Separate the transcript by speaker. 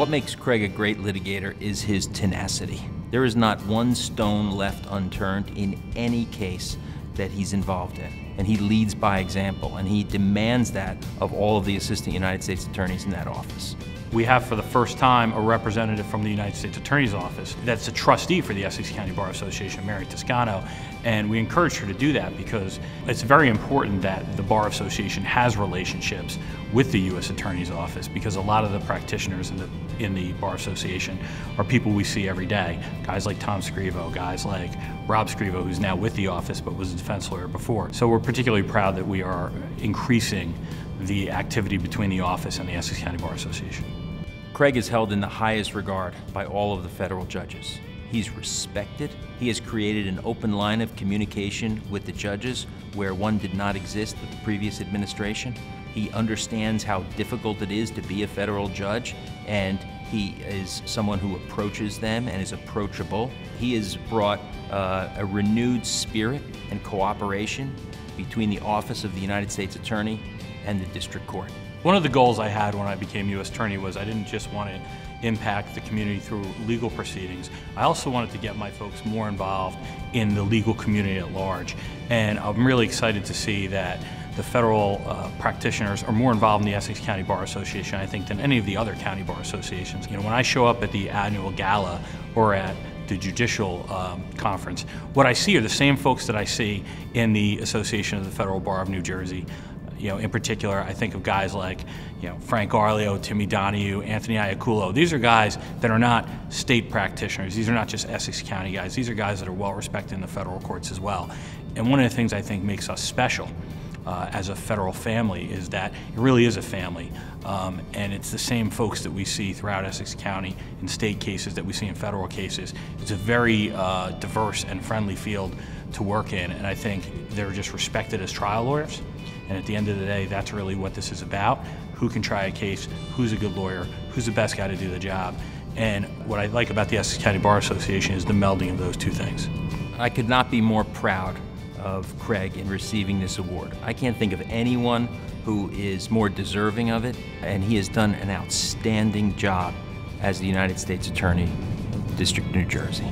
Speaker 1: What makes Craig a great litigator is his tenacity. There is not one stone left unturned in any case that he's involved in. And he leads by example, and he demands that of all of the assistant United States attorneys in that office.
Speaker 2: We have for the first time a representative from the United States Attorney's Office that's a trustee for the Essex County Bar Association, Mary Toscano, and we encourage her to do that because it's very important that the Bar Association has relationships with the U.S. Attorney's Office because a lot of the practitioners in the, in the Bar Association are people we see every day. Guys like Tom Scrivo, guys like Rob Scrivo, who's now with the office but was a defense lawyer before. So we're particularly proud that we are increasing the activity between the office and the Essex County Bar Association.
Speaker 1: Craig is held in the highest regard by all of the federal judges. He's respected. He has created an open line of communication with the judges where one did not exist with the previous administration. He understands how difficult it is to be a federal judge, and he is someone who approaches them and is approachable. He has brought uh, a renewed spirit and cooperation between the Office of the United States Attorney and the District Court.
Speaker 2: One of the goals I had when I became U.S. Attorney was I didn't just want to impact the community through legal proceedings. I also wanted to get my folks more involved in the legal community at large. And I'm really excited to see that the federal uh, practitioners are more involved in the Essex County Bar Association, I think, than any of the other county bar associations. You know, when I show up at the annual gala or at the judicial um, conference, what I see are the same folks that I see in the Association of the Federal Bar of New Jersey. You know, in particular, I think of guys like, you know, Frank Arleo, Timmy Donahue, Anthony Iacullo. These are guys that are not state practitioners. These are not just Essex County guys. These are guys that are well respected in the federal courts as well. And one of the things I think makes us special uh, as a federal family is that it really is a family. Um, and it's the same folks that we see throughout Essex County in state cases that we see in federal cases. It's a very uh, diverse and friendly field to work in, and I think they're just respected as trial lawyers. And at the end of the day, that's really what this is about. Who can try a case, who's a good lawyer, who's the best guy to do the job. And what I like about the Essex County Bar Association is the melding of those two things.
Speaker 1: I could not be more proud of Craig in receiving this award. I can't think of anyone who is more deserving of it, and he has done an outstanding job as the United States Attorney District of New Jersey.